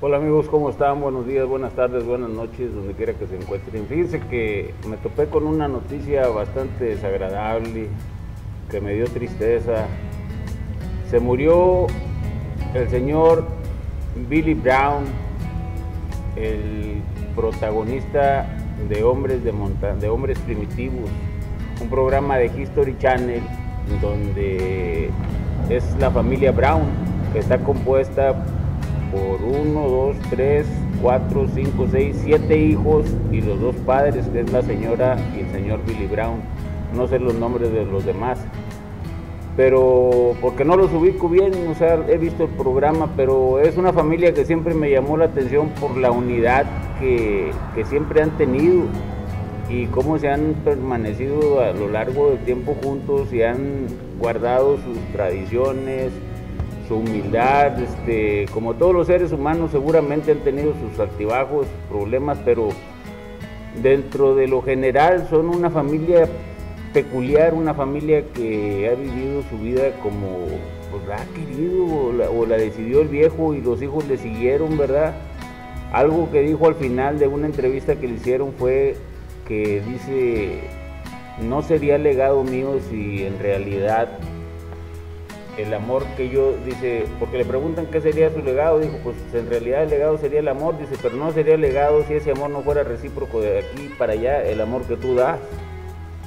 Hola amigos, ¿cómo están? Buenos días, buenas tardes, buenas noches, donde quiera que se encuentren. Fíjense que me topé con una noticia bastante desagradable, que me dio tristeza. Se murió el señor Billy Brown, el protagonista de Hombres de Monta de Hombres Primitivos, un programa de History Channel donde es la familia Brown, que está compuesta por uno, dos, tres, cuatro, cinco, seis, siete hijos y los dos padres, que es la señora y el señor Billy Brown. No sé los nombres de los demás. Pero porque no los ubico bien, o sea, he visto el programa, pero es una familia que siempre me llamó la atención por la unidad que, que siempre han tenido y cómo se han permanecido a lo largo del tiempo juntos y han guardado sus tradiciones, su humildad, este, como todos los seres humanos seguramente han tenido sus altibajos, problemas, pero dentro de lo general son una familia peculiar, una familia que ha vivido su vida como pues, ha querido o la, o la decidió el viejo y los hijos le siguieron, ¿verdad? Algo que dijo al final de una entrevista que le hicieron fue que dice, no sería legado mío si en realidad el amor que yo, dice, porque le preguntan qué sería su legado, dijo, pues en realidad el legado sería el amor, dice, pero no sería legado si ese amor no fuera recíproco de aquí para allá, el amor que tú das,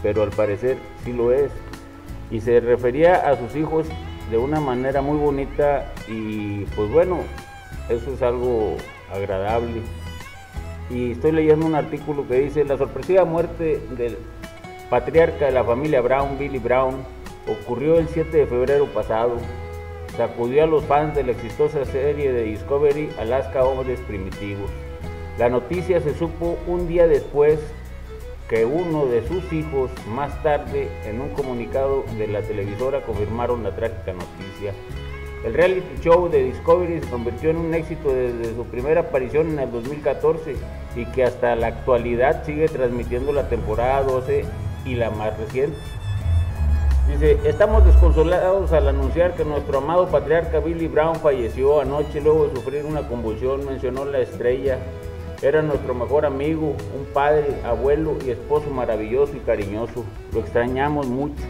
pero al parecer sí lo es. Y se refería a sus hijos de una manera muy bonita y pues bueno, eso es algo agradable. Y estoy leyendo un artículo que dice, la sorpresiva muerte del patriarca de la familia Brown, Billy Brown, ocurrió el 7 de febrero pasado. Sacudió a los fans de la exitosa serie de Discovery Alaska Hombres Primitivos. La noticia se supo un día después que uno de sus hijos más tarde en un comunicado de la televisora confirmaron la trágica noticia. El reality show de Discovery se convirtió en un éxito desde su primera aparición en el 2014 y que hasta la actualidad sigue transmitiendo la temporada 12 y la más reciente. Dice, estamos desconsolados al anunciar que nuestro amado patriarca Billy Brown falleció anoche luego de sufrir una convulsión, mencionó la estrella. Era nuestro mejor amigo, un padre, abuelo y esposo maravilloso y cariñoso. Lo extrañamos mucho.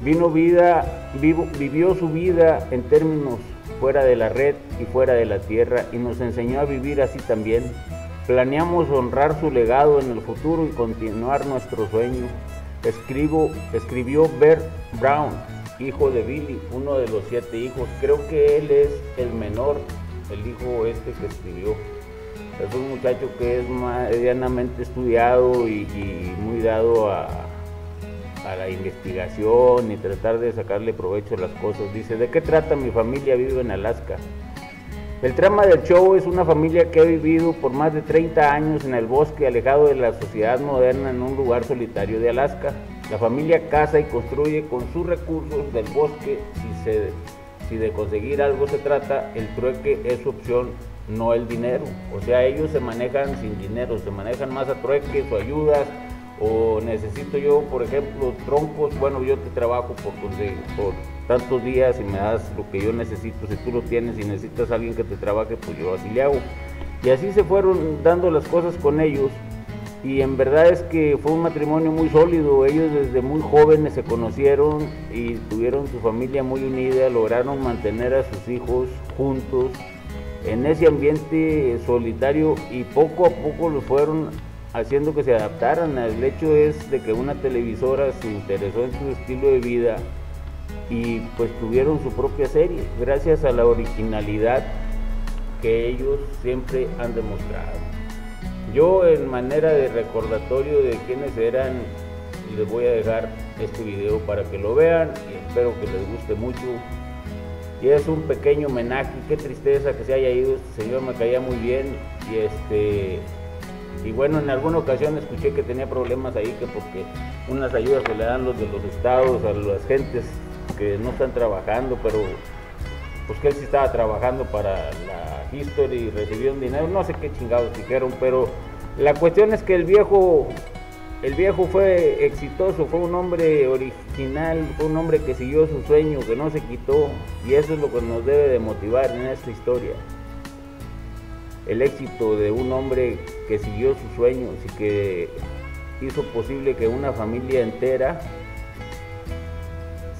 Vino vida, vivió su vida en términos fuera de la red y fuera de la tierra y nos enseñó a vivir así también. Planeamos honrar su legado en el futuro y continuar nuestro sueño. Escribo, escribió Bert Brown, hijo de Billy, uno de los siete hijos. Creo que él es el menor, el hijo este que escribió. Es un muchacho que es medianamente estudiado y, muy dado a, a, la investigación y tratar de sacarle provecho a las cosas. Dice, ¿de qué trata mi familia? Vive en Alaska. El trama del show es una familia que ha vivido por más de 30 años en el bosque, alejado de la sociedad moderna, en un lugar solitario de Alaska. La familia caza y construye con sus recursos del bosque. Si, si de conseguir algo se trata, el trueque es su opción, no el dinero. O sea, ellos se manejan sin dinero, se manejan más a trueques o ayudas. O necesito yo, por ejemplo, troncos. Bueno, yo te trabajo por, por tantos días y me das lo que yo necesito, si tú lo tienes y necesitas a alguien que te trabaje, pues yo así le hago. Y así se fueron dando las cosas con ellos y en verdad es que fue un matrimonio muy sólido, ellos desde muy jóvenes se conocieron y tuvieron su familia muy unida, lograron mantener a sus hijos juntos en ese ambiente solitario y poco a poco lo fueron haciendo que se adaptaran. El hecho es de que una televisora se interesó en su estilo de vida y pues tuvieron su propia serie, gracias a la originalidad que ellos siempre han demostrado. Yo en manera de recordatorio de quiénes eran, les voy a dejar este video para que lo vean y espero que les guste mucho. Y es un pequeño homenaje, qué tristeza que se haya ido, este señor me caía muy bien y este y bueno, en alguna ocasión escuché que tenía problemas ahí, que porque unas ayudas que le dan los de los estados a las gentes que no están trabajando, pero pues que él sí estaba trabajando para la History y recibió un dinero, no sé qué chingados dijeron, pero la cuestión es que el viejo, el viejo fue exitoso, fue un hombre original, fue un hombre que siguió su sueño, que no se quitó, y eso es lo que nos debe de motivar en esta historia. el éxito de un hombre que siguió sus sueños y que hizo posible que una familia entera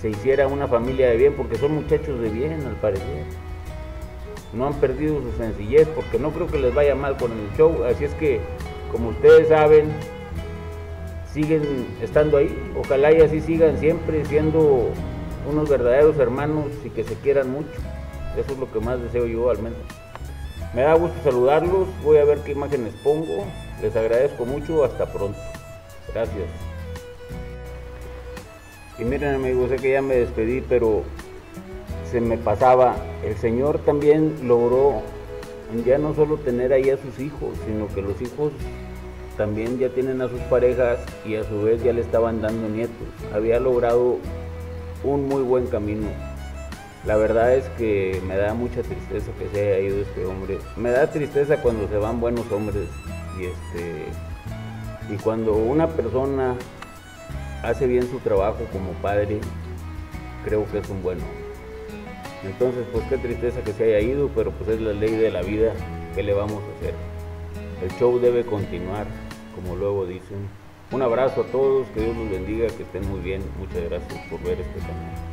se hiciera una familia de bien, porque son muchachos de bien al parecer. No han perdido su sencillez, porque no creo que les vaya mal con el show. Así es que, como ustedes saben, siguen estando ahí. Ojalá y así sigan siempre siendo unos verdaderos hermanos y que se quieran mucho. Eso es lo que más deseo yo al menos. Me da gusto saludarlos, voy a ver qué imágenes pongo. Les agradezco mucho, hasta pronto. Gracias. Y miren amigos, sé que ya me despedí, pero se me pasaba. El Señor también logró ya no solo tener ahí a sus hijos, sino que los hijos también ya tienen a sus parejas y a su vez ya le estaban dando nietos. Había logrado un muy buen camino. La verdad es que me da mucha tristeza que se haya ido este hombre. Me da tristeza cuando se van buenos hombres y este y cuando una persona hace bien su trabajo como padre, creo que es un bueno. Entonces, pues qué tristeza que se haya ido, pero pues es la ley de la vida, ¿qué le vamos a hacer? El show debe continuar, como luego dicen. Un abrazo a todos, que Dios los bendiga, que estén muy bien. Muchas gracias por ver este canal.